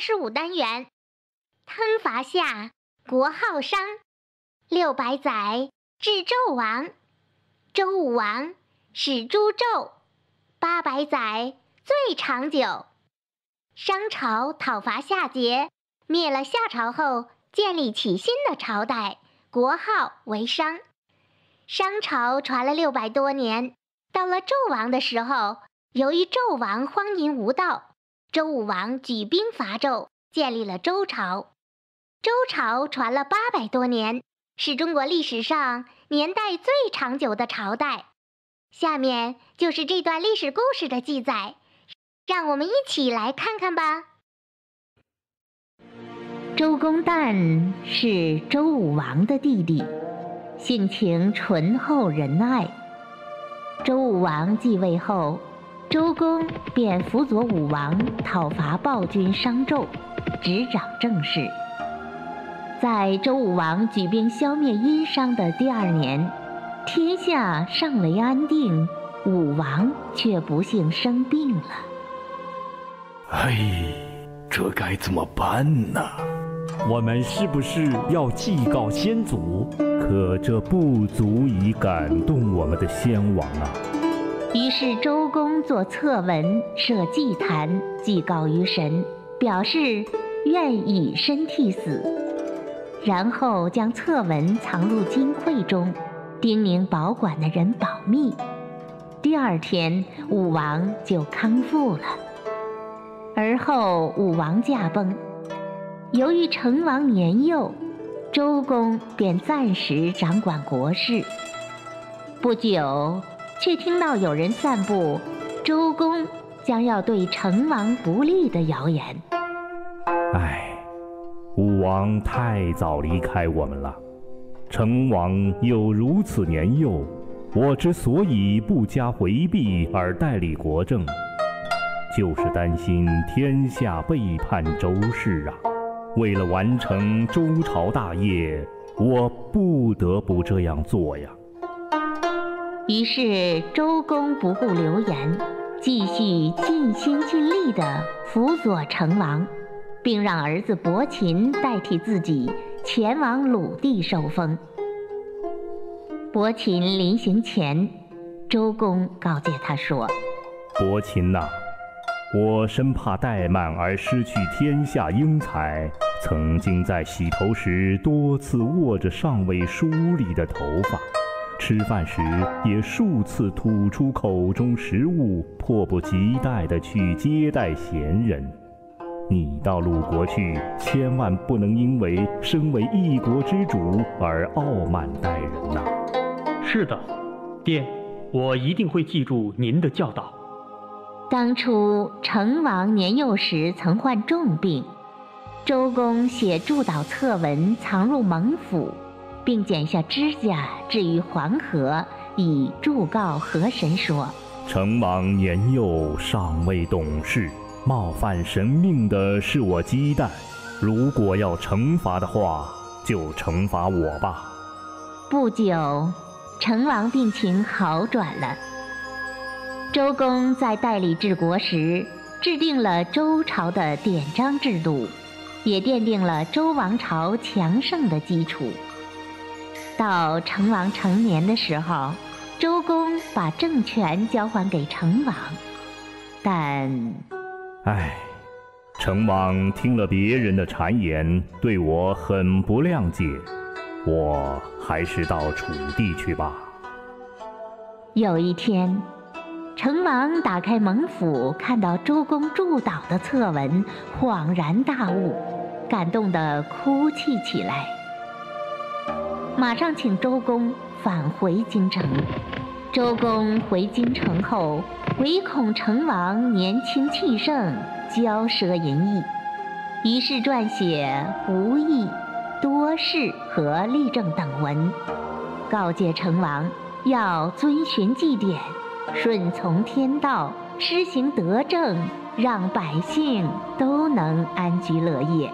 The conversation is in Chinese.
十五单元，吞伐夏，国号商，六百载，至纣王。周武王始诛纣，八百载，最长久。商朝讨伐夏桀，灭了夏朝后，建立起新的朝代，国号为商。商朝传了六百多年，到了纣王的时候，由于纣王荒淫无道，周武王举兵伐纣，建立了周朝。周朝传了八百多年，是中国历史上年代最长久的朝代。下面就是这段历史故事的记载，让我们一起来看看吧。周公旦是周武王的弟弟。性情醇厚仁爱。周武王继位后，周公便辅佐武王讨伐暴君商纣，执掌政事。在周武王举兵消灭殷商的第二年，天下尚未安定，武王却不幸生病了。哎，这该怎么办呢？我们是不是要祭告先祖？可这不足以感动我们的先王啊！于是周公作策文，设祭坛，祭告于神，表示愿以身替死。然后将策文藏入金匮中，叮咛保管的人保密。第二天，武王就康复了。而后武王驾崩，由于成王年幼。周公便暂时掌管国事。不久，却听到有人散布周公将要对成王不利的谣言。唉，武王太早离开我们了，成王又如此年幼，我之所以不加回避而代理国政，就是担心天下背叛周氏啊。为了完成周朝大业，我不得不这样做呀。于是周公不顾流言，继续尽心尽力地辅佐成王，并让儿子伯禽代替自己前往鲁地受封。伯禽临行前，周公告诫他说：“伯禽呐。”我生怕怠慢而失去天下英才，曾经在洗头时多次握着尚未梳理的头发，吃饭时也数次吐出口中食物，迫不及待地去接待闲人。你到鲁国去，千万不能因为身为一国之主而傲慢待人呐。是的，爹，我一定会记住您的教导。当初成王年幼时曾患重病，周公写祝祷策文藏入蒙府，并剪下指甲置于黄河，以祝告河神说：“成王年幼尚未懂事，冒犯神命的是我姬旦，如果要惩罚的话，就惩罚我吧。”不久，成王病情好转了。周公在代理治国时，制定了周朝的典章制度，也奠定了周王朝强盛的基础。到成王成年的时候，周公把政权交还给成王，但，唉，成王听了别人的谗言，对我很不谅解，我还是到楚地去吧。有一天。成王打开蒙府，看到周公祝祷的策文，恍然大悟，感动得哭泣起来。马上请周公返回京城。周公回京城后，唯恐成王年轻气盛，骄奢淫逸，于是撰写《无义》《多事》和《立政》等文，告诫成王要遵循祭典。顺从天道，施行德政，让百姓都能安居乐业。